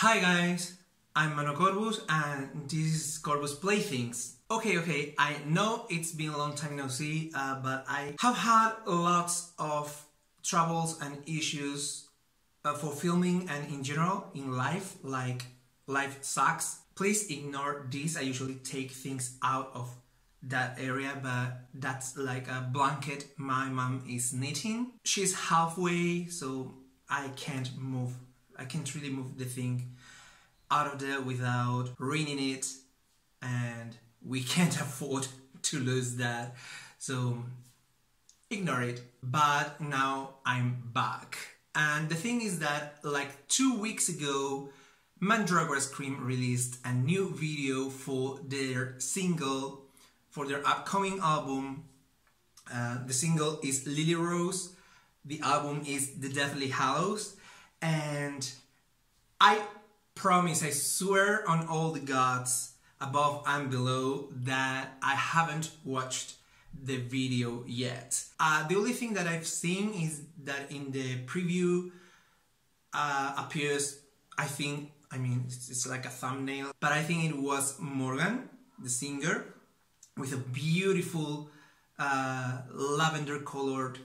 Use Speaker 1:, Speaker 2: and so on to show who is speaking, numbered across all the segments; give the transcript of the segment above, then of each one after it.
Speaker 1: Hi guys, I'm Manu Corvus and this is Corvus Playthings. Okay, okay, I know it's been a long time no see, uh, but I have had lots of troubles and issues uh, for filming and in general in life, like life sucks. Please ignore this, I usually take things out of that area, but that's like a blanket my mom is knitting. She's halfway, so I can't move. I can't really move the thing out of there without ruining it, and we can't afford to lose that. So ignore it. But now I'm back. And the thing is that like two weeks ago, Mandragora Scream released a new video for their single for their upcoming album. Uh, the single is Lily Rose. The album is The Deathly Hallows. And I promise, I swear on all the gods above and below that I haven't watched the video yet. Uh, the only thing that I've seen is that in the preview uh, appears, I think, I mean, it's, like a thumbnail, but I think it was Morgan, the singer, with a beautiful uh, lavender colored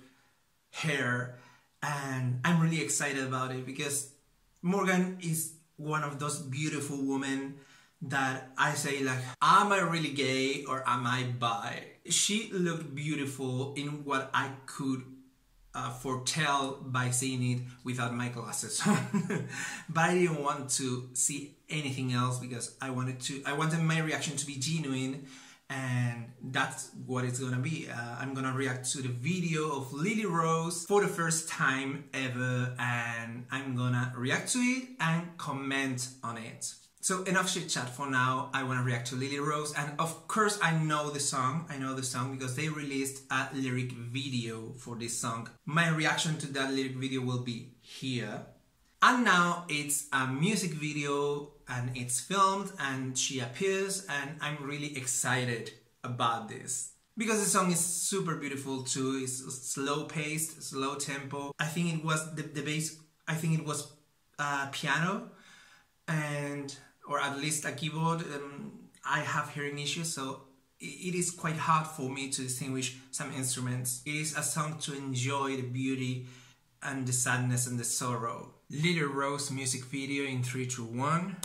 Speaker 1: hair and I'm really excited about it because Morgan is one of those beautiful women that I say like am I really gay or am I bi? She looked beautiful in what I could uh, foretell by seeing it without my glasses but I didn't want to see anything else because I wanted to I wanted my reaction to be genuine and that's what it's gonna be. Uh, I'm gonna react to the video of Lily Rose for the first time ever and I'm gonna react to it and comment on it. So enough shit chat for now. I wanna react to Lily Rose and of course I know the song. I know the song because they released a lyric video for this song. My reaction to that lyric video will be here. And now it's a music video and it's filmed and she appears and I'm really excited about this. Because the song is super beautiful too, it's slow paced, slow tempo. I think it was the, the bass, I think it was uh, piano and or at least a keyboard. Um, I have hearing issues so it is quite hard for me to distinguish some instruments. It is a song to enjoy the beauty and the sadness and the sorrow. Lily Rose music video in 3 to 1.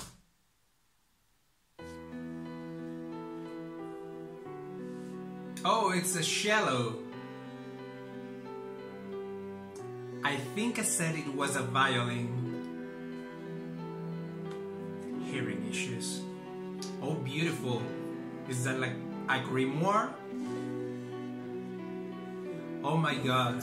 Speaker 1: Oh, it's a cello. I think I said it was a violin. Hearing issues. Oh, beautiful. Is that like a grimoire? Oh my god.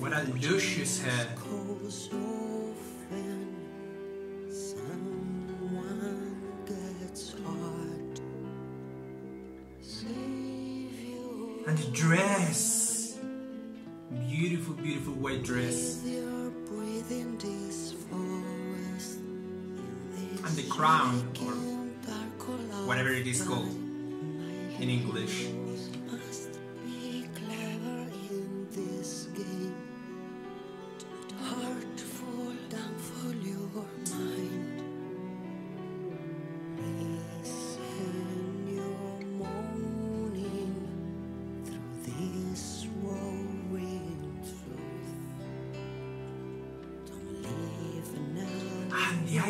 Speaker 1: What a luscious head. And the dress. Beautiful, beautiful white dress. and the crown, or whatever it is called in English.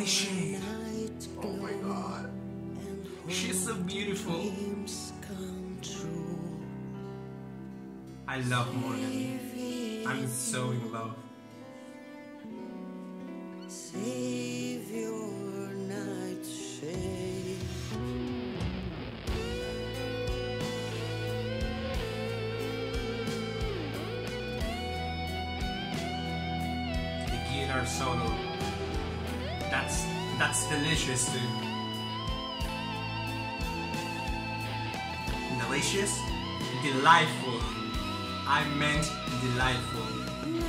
Speaker 1: And shade. Oh my god. She's so beautiful. I love Morgan. I'm so in love. Guitar solo That's delicious too. Delicious? Delightful. I meant delightful.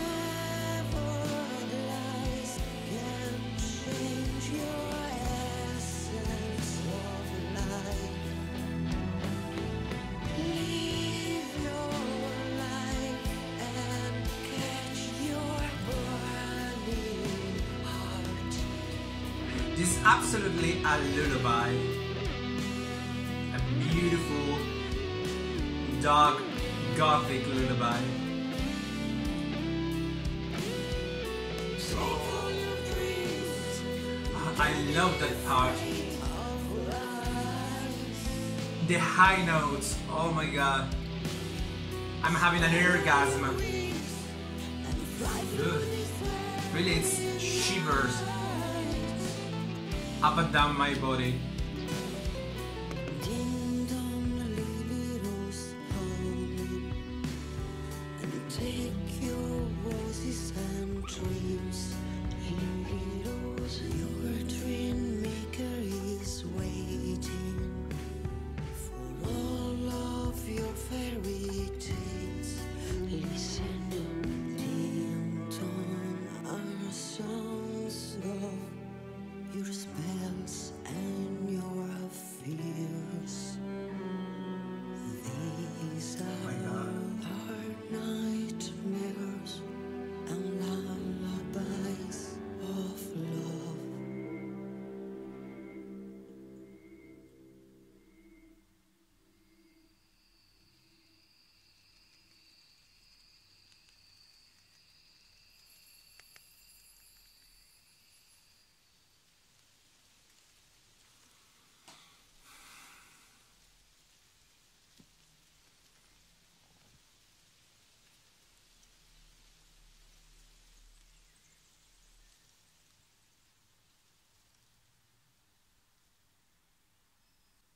Speaker 1: Absolutely a lullaby. A beautiful, dark, gothic lullaby. Ah, I love that part. The high notes, oh my god. I'm having an orgasm. Good. Really, it's shivers up and down my body.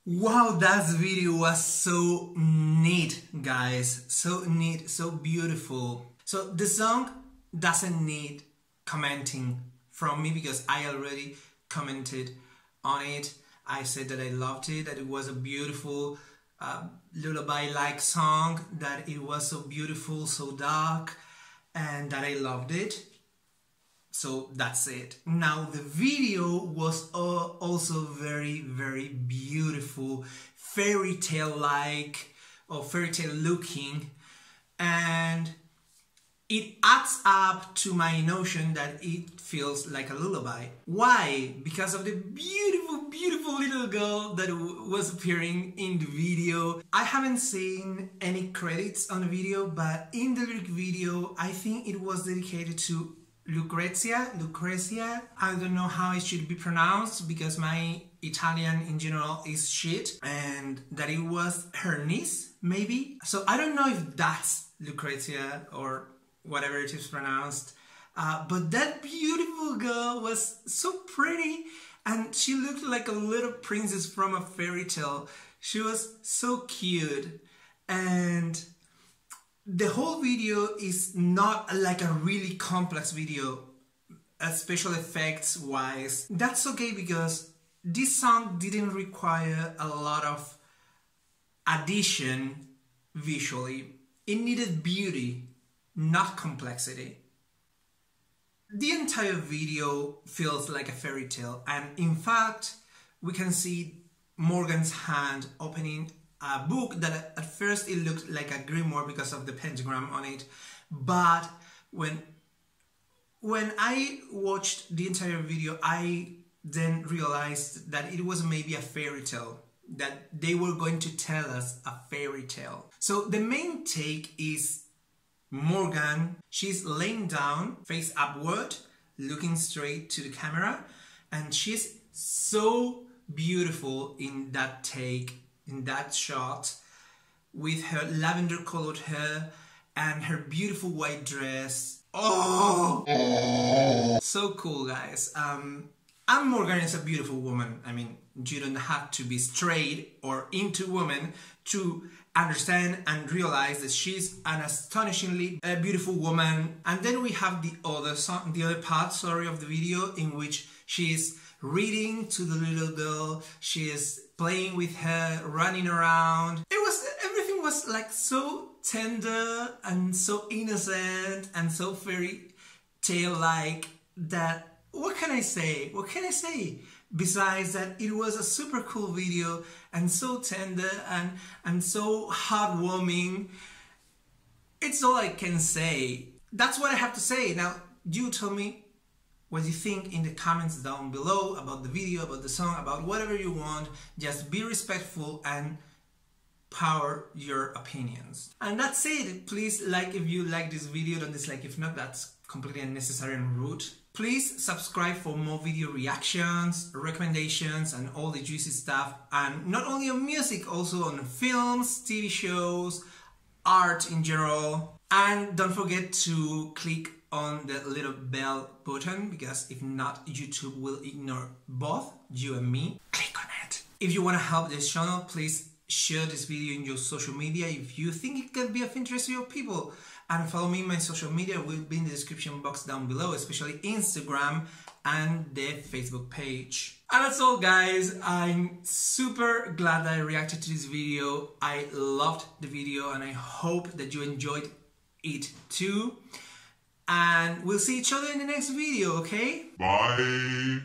Speaker 1: Wow, that video was so neat, guys. So neat, so beautiful. So the song doesn't need commenting from me because I already commented on it. I said that I loved it, that it was a beautiful uh, lullaby-like song, that it was so beautiful, so dark, and that I loved it. So that's it. Now the video was uh, also very, very beautiful, fairy tale like or fairy tale looking, and it adds up to my notion that it feels like a lullaby. Why? Because of the beautiful, beautiful little girl that was appearing in the video. I haven't seen any credits on the video, but in the lyric video, I think it was dedicated to Lucrezia, Lucrezia. I don't know how it should be pronounced because my Italian in general is shit, and that it was her niece, maybe. So I don't know if that's Lucrezia or whatever it is pronounced. Uh, but that beautiful girl was so pretty, and she looked like a little princess from a fairy tale. She was so cute, and the whole video is not like a really complex video uh, special effects wise. That's okay because this song didn't require a lot of addition visually. It needed beauty not complexity. The entire video feels like a fairy tale and in fact we can see morgan's hand opening book that at first it looked like a grimoire because of the pentagram on it but when when i watched the entire video i then realized that it was maybe a fairy tale that they were going to tell us a fairy tale. So the main take is morgan she's laying down face upward looking straight to the camera and she's so beautiful in that take in that shot with her lavender colored hair and her beautiful white dress. Oh, so cool, guys. Um, And Morgan is a beautiful woman. I mean, you don't have to be straight or into women to understand and realize that she's an astonishingly uh, beautiful woman. And then we have the other song, the other part, sorry, of the video in which she is reading to the little girl. She is playing with her, running around. It was everything was like so tender and so innocent and so fairy tale like that. What can I say? What can I say? Besides that, it was a super cool video and so tender and and so heartwarming. It's all I can say. That's what I have to say. Now, you tell me what you think in the comments down below about the video, about the song, about whatever you want. Just be respectful and power your opinions. And that's it. Please like if you like this video, don't dislike if not, that's completely unnecessary and rude. Please subscribe for more video reactions, recommendations, and all the juicy stuff. And not only on music, also on films, TV shows, art in general. And don't forget to click on the little bell button because if not, YouTube will ignore both you and me. Click on it. If you want to help this channel, please share this video in your social media if you think it can be of interest to your people. And follow me in my social media will be in the description box down below especially instagram and the facebook page. And that's all guys. I'm super glad that i reacted to this video. I loved the video and i hope that you enjoyed it too and we'll see each other in the next video okay
Speaker 2: Bye.